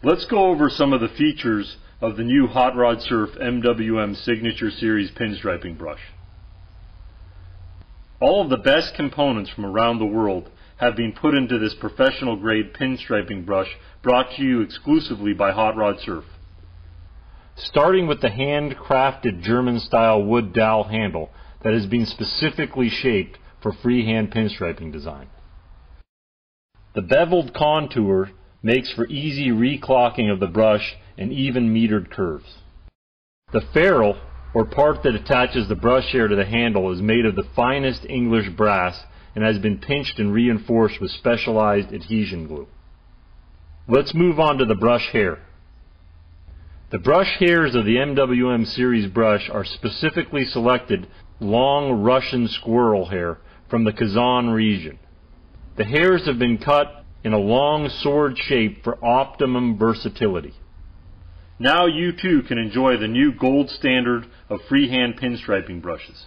Let's go over some of the features of the new Hot Rod Surf MWM Signature Series pinstriping brush. All of the best components from around the world have been put into this professional grade pinstriping brush brought to you exclusively by Hot Rod Surf. Starting with the handcrafted German style wood dowel handle that has been specifically shaped for freehand pinstriping design. The beveled contour makes for easy reclocking of the brush and even metered curves. The ferrule, or part that attaches the brush hair to the handle, is made of the finest English brass and has been pinched and reinforced with specialized adhesion glue. Let's move on to the brush hair. The brush hairs of the MWM series brush are specifically selected long Russian squirrel hair from the Kazan region. The hairs have been cut in a long sword shape for optimum versatility. Now you too can enjoy the new gold standard of freehand pinstriping brushes.